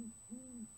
Mm-hmm.